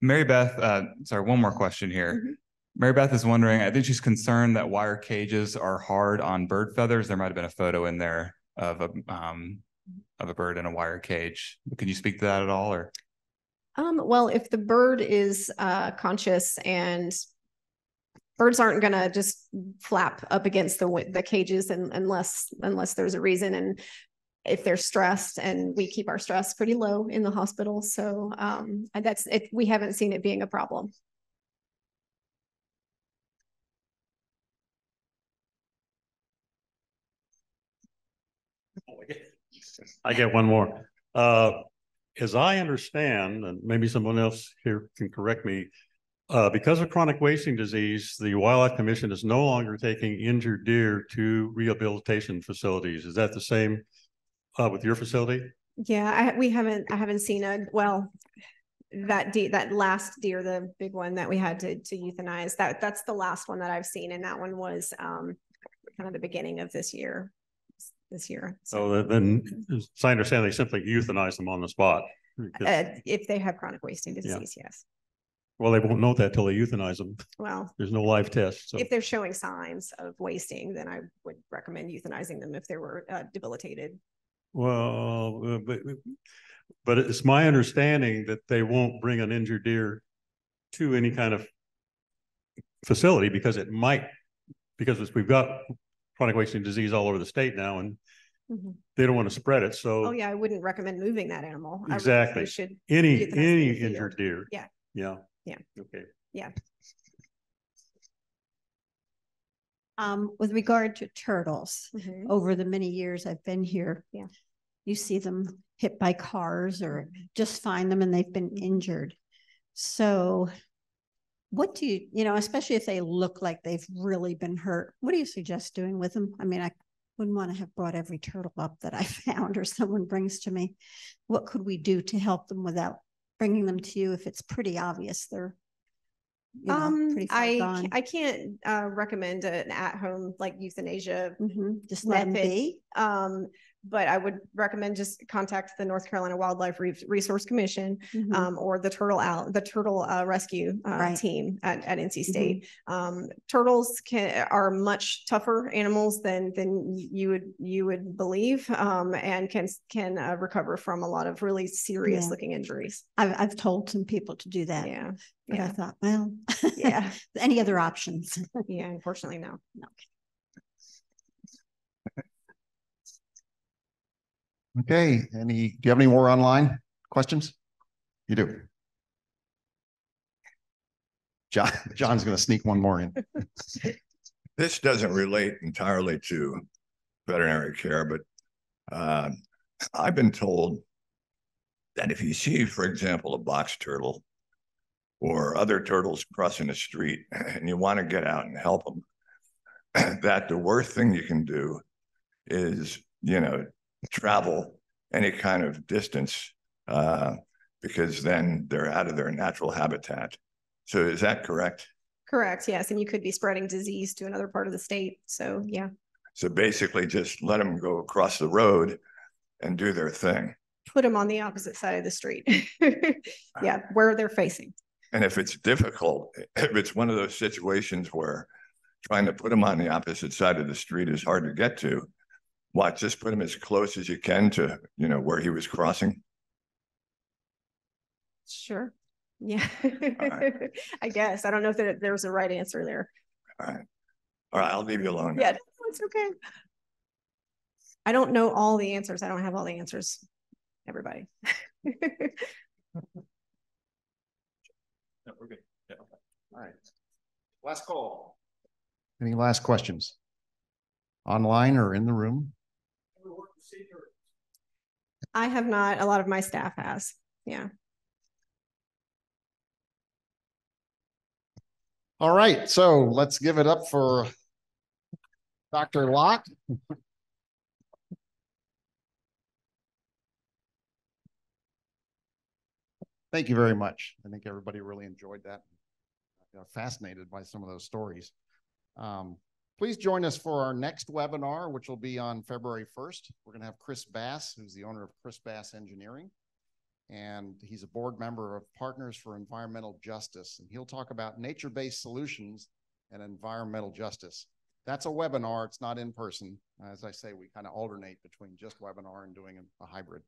S2: Mary Beth, uh, sorry, one more question here.
S3: Mhm.
S2: Mary Beth is wondering, I think she's concerned that wire cages are hard on bird feathers. There might have been a photo in there of a, um, of a bird in a wire cage. Can you speak to that at all or?
S3: Um, well, if the bird is uh conscious and birds aren't gonna just flap up against the the cages and unless unless there's a reason and if they're stressed and we keep our stress pretty low in the hospital, so um that's it, we haven't seen it being a problem.
S6: I get one more. Uh, as I understand, and maybe someone else here can correct me, uh, because of chronic wasting disease, the Wildlife Commission is no longer taking injured deer to rehabilitation facilities. Is that the same uh, with your facility?
S3: Yeah, I we haven't I haven't seen a well that de- that last deer, the big one that we had to to euthanize, that that's the last one that I've seen, and that one was um kind of the beginning of this year, this year.
S6: So then, as I understand, they simply euthanize them on the spot.
S3: Uh, if they have chronic wasting
S6: Yeah.
S3: disease, yes.
S6: Well, they won't know that till they euthanize them.
S3: Well,
S6: There's no live test, so.
S3: if they're showing signs of wasting, then I would recommend euthanizing them if they were uh, debilitated.
S6: Well, uh, but, but it's my understanding that they won't bring an injured deer to any kind of facility because it might, because we've got chronic wasting disease all over the state now and
S3: Mhm.
S6: they don't want to spread it, So,
S3: Oh,
S6: so
S3: yeah, I wouldn't recommend moving that animal. I would-
S6: Exactly.
S3: They should,
S6: any, any
S3: the field.
S6: injured deer.
S3: Yeah.
S6: Yeah.
S3: Yeah.
S6: Okay.
S3: yeah.
S12: Um, with regard to turtles,
S3: Mhm.
S12: over the many years I've been here.
S3: Yeah.
S12: You see them hit by cars or just find them and they've been
S3: Mhm.
S12: injured. So what do you, you know, especially if they look like they've really been hurt, what do you suggest doing with them? I mean, I wouldn't want to have brought every turtle up that I found or someone brings to me. What could we do to help them without bringing them to you if it's pretty obvious they're you know,
S3: Um,
S12: pretty
S3: I,
S12: gone?
S3: I can't, uh, recommend an at-home like euthanasia
S12: Mhm, Just let them
S3: method.
S12: be.
S3: Um, but I would recommend just contact the North Carolina Wildlife Re- Resource Commission,
S12: Mhm.
S3: um, or the turtle out, the turtle, uh, rescue, uh,
S12: Right.
S3: team at, at NC
S12: Mhm.
S3: State. Um, turtles can, are much tougher animals than, than you would, you would believe, um, and can, can, uh, recover from a lot of really serious
S12: Yeah.
S3: looking injuries.
S12: I've, I've told some people to do that.
S3: Yeah,
S12: But I thought, well,
S3: yeah,
S12: any other options?
S3: yeah, unfortunately, no.
S1: Okay, any, do you have any more online questions? You do. John, John's gonna sneak one more in.
S9: This doesn't relate entirely to veterinary care, but uh, I've been told that if you see, for example, a box turtle or other turtles crossing the street and you want to get out and help them, that the worst thing you can do is, you know, travel any kind of distance uh, because then they're out of their natural habitat. So is that correct?
S3: Correct, yes, and you could be spreading disease to another part of the state, so, yeah.
S9: So basically just let them go across the road and do their thing.
S3: put them on the opposite side of the street. Yeah, where they're facing.
S9: And if it's difficult, if it's one of those situations where trying to put them on the opposite side of the street is hard to get to, what, just put them as close as you can to, you know, where he was crossing?
S3: Sure. Yeah.
S9: right.
S3: I guess. I don't know if there, there's a right answer there.
S9: All right. All right, I'll leave you alone.
S3: Yeah, no, it's okay. I don't know all the answers. I don't have all the answers. Everybody.
S2: No, we're good. Yeah.
S1: All right. Last call. Any last questions? Online or in the room?
S3: I have not, a lot of my staff has. Yeah.
S1: All right, so let's give it up for Dr. Locke. thank you very much. I think everybody really enjoyed that. Fascinated by some of those stories. Um, please join us for our next webinar, which will be on February 1st. We're going to have Chris Bass, who's the owner of Chris Bass Engineering. And he's a board member of Partners for Environmental Justice. And he'll talk about nature-based solutions and environmental justice. That's a webinar. It's not in person. As I say, we kind of alternate between just webinar and doing a, hybrid.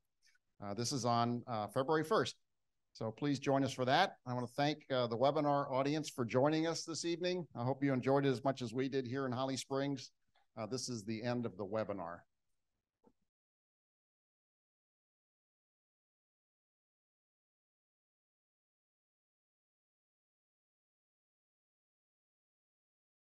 S1: Uh, this is on uh, February 1st. So please join us for that. I want to thank uh, the webinar audience for joining us this evening. I hope you enjoyed it as much as we did here in Holly Springs. Uh, this is the end of the webinar.